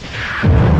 Thank you.